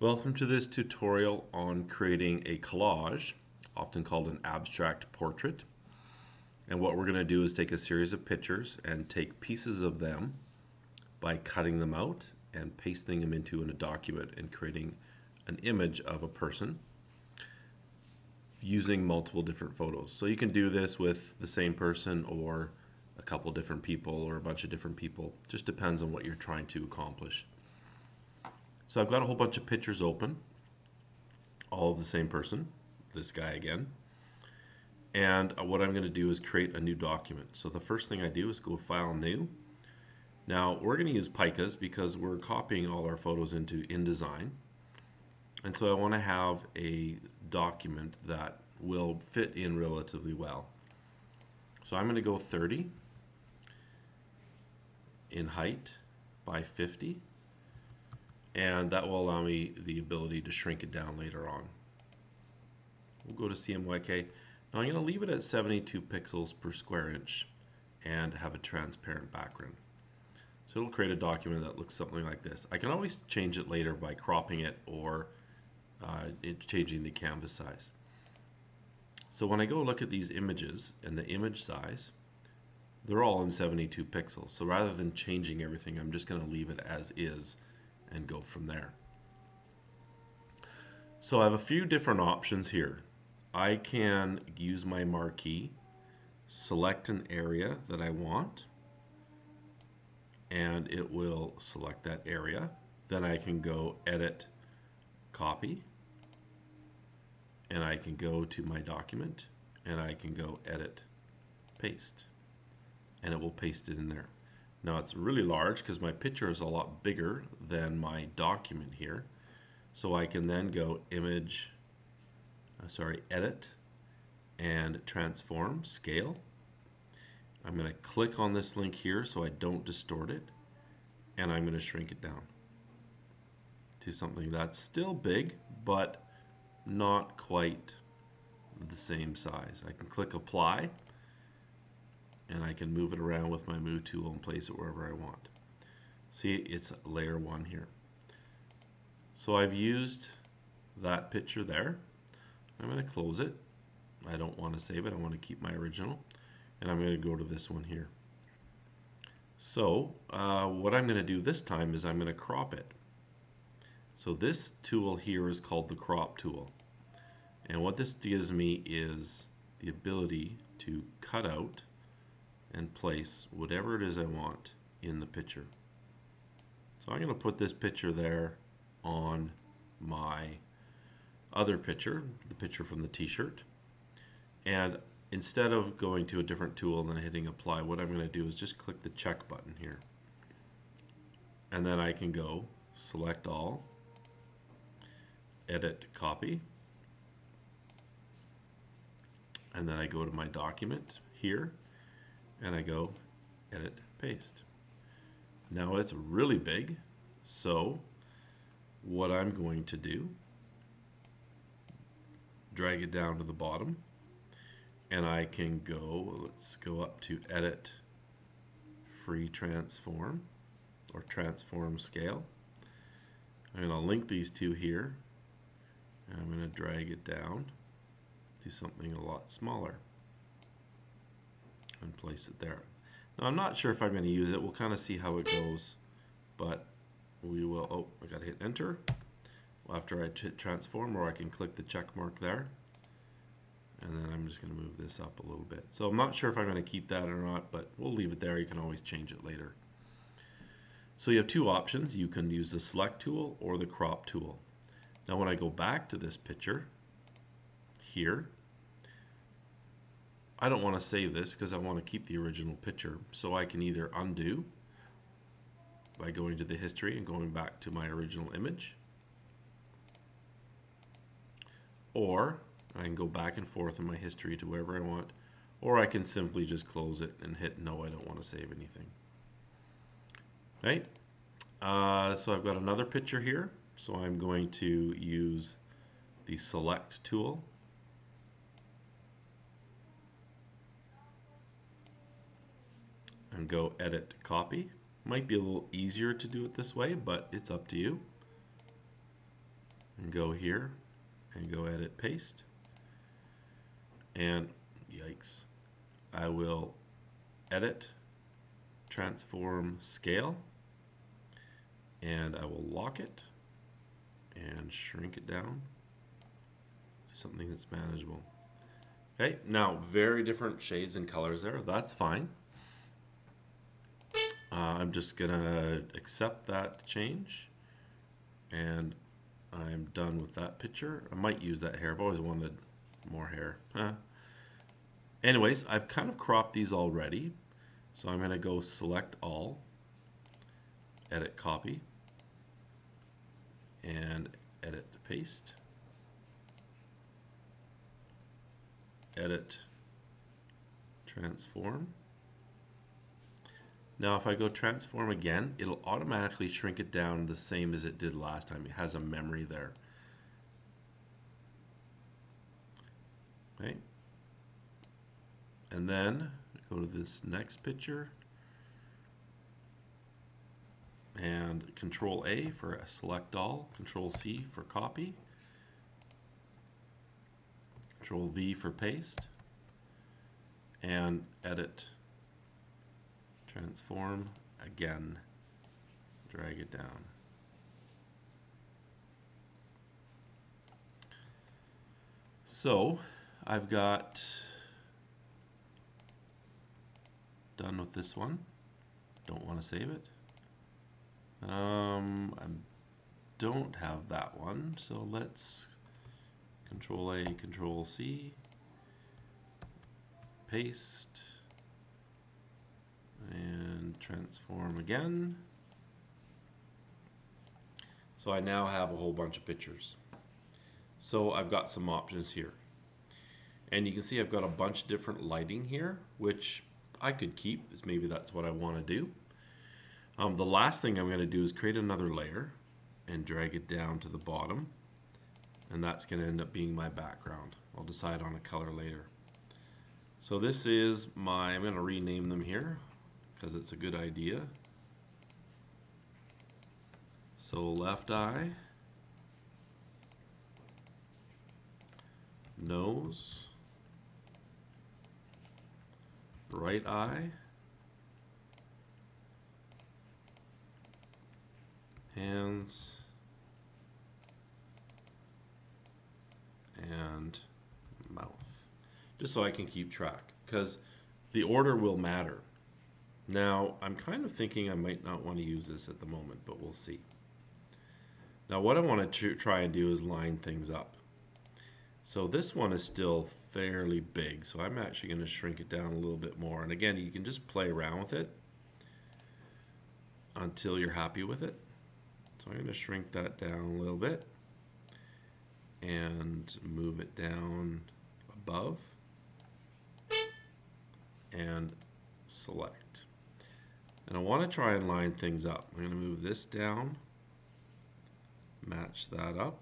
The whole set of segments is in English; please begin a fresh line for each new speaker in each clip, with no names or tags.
Welcome to this tutorial on creating a collage, often called an abstract portrait. And what we're going to do is take a series of pictures and take pieces of them by cutting them out and pasting them into a document and creating an image of a person using multiple different photos. So you can do this with the same person or a couple different people or a bunch of different people. Just depends on what you're trying to accomplish. So I've got a whole bunch of pictures open, all of the same person, this guy again. And what I'm going to do is create a new document. So the first thing I do is go File New. Now we're going to use Picas because we're copying all our photos into InDesign. And so I want to have a document that will fit in relatively well. So I'm going to go 30 in height by 50 and that will allow me the ability to shrink it down later on. We'll go to CMYK. Now I'm going to leave it at 72 pixels per square inch and have a transparent background. So it'll create a document that looks something like this. I can always change it later by cropping it or uh, changing the canvas size. So when I go look at these images and the image size, they're all in 72 pixels. So rather than changing everything, I'm just going to leave it as is and go from there. So I have a few different options here. I can use my marquee, select an area that I want, and it will select that area. Then I can go edit, copy, and I can go to my document and I can go edit, paste, and it will paste it in there. Now it's really large because my picture is a lot bigger than my document here. So I can then go image, uh, sorry, edit and transform scale. I'm going to click on this link here so I don't distort it and I'm going to shrink it down to something that's still big but not quite the same size. I can click apply and I can move it around with my move tool and place it wherever I want. See, it's layer one here. So I've used that picture there. I'm going to close it. I don't want to save it. I want to keep my original. And I'm going to go to this one here. So uh, what I'm going to do this time is I'm going to crop it. So this tool here is called the crop tool. And what this gives me is the ability to cut out and place whatever it is I want in the picture. So I'm going to put this picture there on my other picture, the picture from the t-shirt. And instead of going to a different tool and then hitting apply, what I'm going to do is just click the check button here. And then I can go select all, edit copy, and then I go to my document here and I go edit paste. Now it's really big so what I'm going to do drag it down to the bottom and I can go let's go up to edit free transform or transform scale I'm going to link these two here and I'm going to drag it down to something a lot smaller and place it there. Now I'm not sure if I'm going to use it. We'll kind of see how it goes, but we will. Oh, I got to hit enter after I hit transform, or I can click the check mark there. And then I'm just going to move this up a little bit. So I'm not sure if I'm going to keep that or not, but we'll leave it there. You can always change it later. So you have two options. You can use the select tool or the crop tool. Now when I go back to this picture here, I don't want to save this because I want to keep the original picture. So I can either undo by going to the history and going back to my original image. Or I can go back and forth in my history to wherever I want. Or I can simply just close it and hit no, I don't want to save anything. Right? Uh, so I've got another picture here. So I'm going to use the select tool and go edit copy. Might be a little easier to do it this way, but it's up to you. and go here and go edit paste. And yikes, I will edit transform scale and I will lock it and shrink it down to something that's manageable. Okay, now very different shades and colors there. That's fine. Uh, I'm just gonna accept that change and I'm done with that picture. I might use that hair. I've always wanted more hair. Huh. Anyways, I've kind of cropped these already. So I'm gonna go select all, edit copy, and edit paste. Edit transform. Now if I go transform again, it'll automatically shrink it down the same as it did last time. It has a memory there. Okay. And then go to this next picture and control A for select all, control C for copy, control V for paste, and edit transform again, drag it down. So I've got done with this one. Don't want to save it. Um, I don't have that one, so let's Control A, Control C, paste, and transform again. So I now have a whole bunch of pictures. So I've got some options here. And you can see I've got a bunch of different lighting here, which I could keep, is maybe that's what I want to do. Um, the last thing I'm going to do is create another layer and drag it down to the bottom. And that's going to end up being my background. I'll decide on a color later. So this is my, I'm going to rename them here because it's a good idea. So left eye, nose, right eye, hands, and mouth. Just so I can keep track, because the order will matter. Now, I'm kind of thinking I might not want to use this at the moment, but we'll see. Now, what I want to try and do is line things up. So this one is still fairly big, so I'm actually going to shrink it down a little bit more. And again, you can just play around with it until you're happy with it. So I'm going to shrink that down a little bit and move it down above and select. And I want to try and line things up. I'm going to move this down, match that up,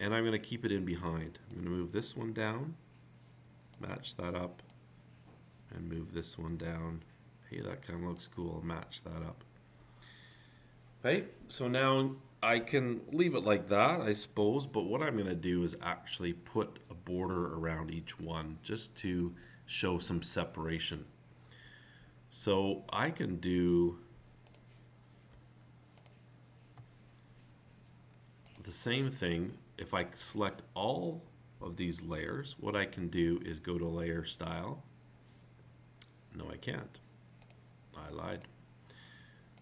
and I'm going to keep it in behind. I'm going to move this one down, match that up, and move this one down. Hey, that kind of looks cool. Match that up. Okay, so now I can leave it like that, I suppose, but what I'm going to do is actually put a border around each one just to show some separation. So I can do the same thing. If I select all of these layers, what I can do is go to layer style. No, I can't. I lied.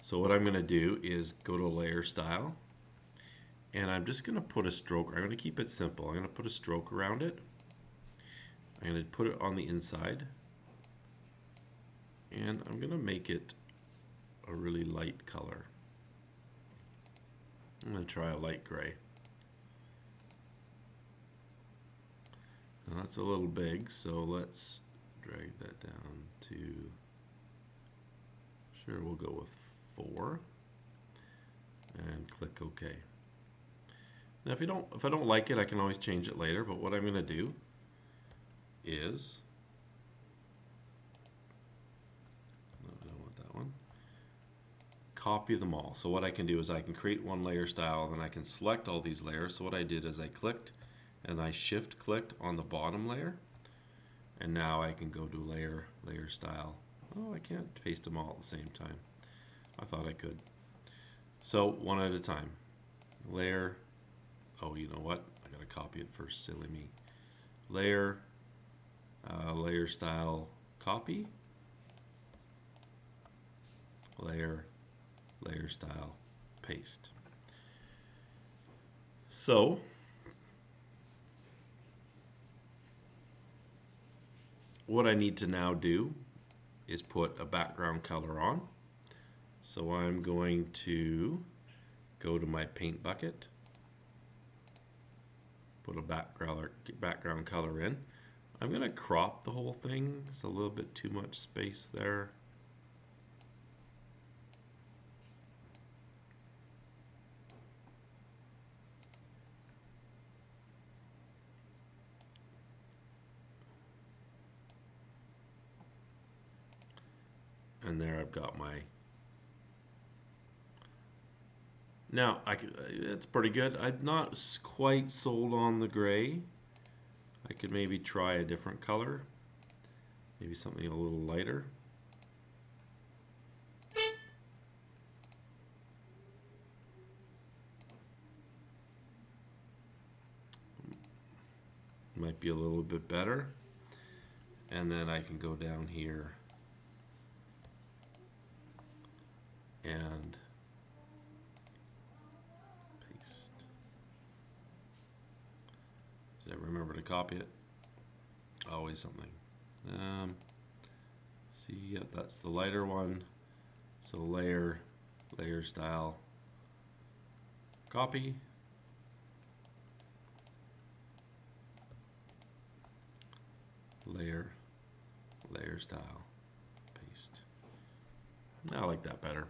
So what I'm going to do is go to layer style and I'm just going to put a stroke. I'm going to keep it simple. I'm going to put a stroke around it. I'm going to put it on the inside and I'm going to make it a really light color. I'm going to try a light gray. Now that's a little big, so let's drag that down to, sure, we'll go with 4 and click OK. Now if you don't if I don't like it I can always change it later but what I'm gonna do is copy them all. So what I can do is I can create one layer style, and then I can select all these layers. So what I did is I clicked and I shift clicked on the bottom layer. And now I can go to layer, layer style. Oh, I can't paste them all at the same time. I thought I could. So one at a time. Layer, oh, you know what? I gotta copy it first, silly me. Layer, uh, layer style, copy. Layer, layer style, paste. So, what I need to now do is put a background color on. So I'm going to go to my paint bucket, put a background, background color in. I'm going to crop the whole thing. It's a little bit too much space there. There I've got my now I could, it's pretty good. I'm not quite sold on the gray. I could maybe try a different color. Maybe something a little lighter. Might be a little bit better. And then I can go down here and paste. Did I remember to copy it? Always something. Um, see, yep, that's the lighter one. So layer, layer style, copy. Layer, layer style, paste. I like that better.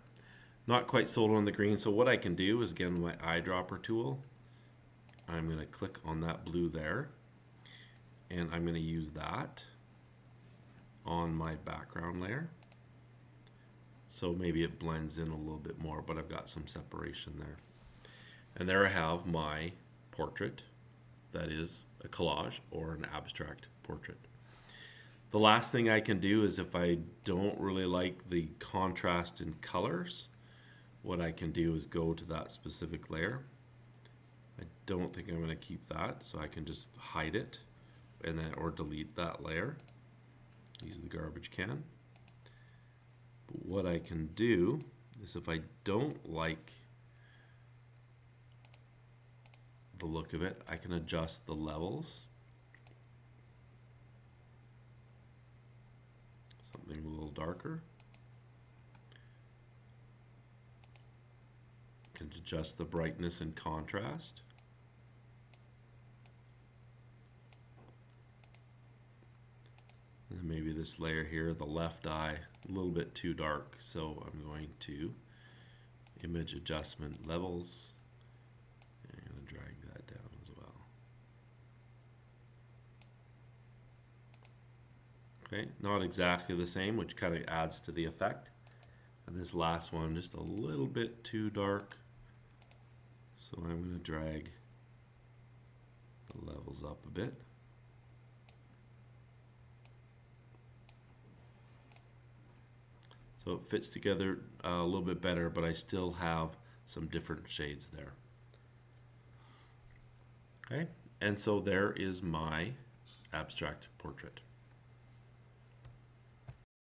Not quite sold on the green, so what I can do is again my eyedropper tool. I'm going to click on that blue there, and I'm going to use that on my background layer. So maybe it blends in a little bit more, but I've got some separation there. And there I have my portrait that is a collage or an abstract portrait. The last thing I can do is if I don't really like the contrast in colors, what I can do is go to that specific layer. I don't think I'm going to keep that, so I can just hide it and then or delete that layer. Use the garbage can. But what I can do is if I don't like the look of it, I can adjust the levels. Something a little darker. Can adjust the brightness and contrast. And maybe this layer here, the left eye, a little bit too dark. So I'm going to image adjustment levels. And I'm going to drag that down as well. Okay, not exactly the same, which kind of adds to the effect. And this last one, just a little bit too dark. So I'm going to drag the levels up a bit. So it fits together uh, a little bit better, but I still have some different shades there. Okay, and so there is my abstract portrait.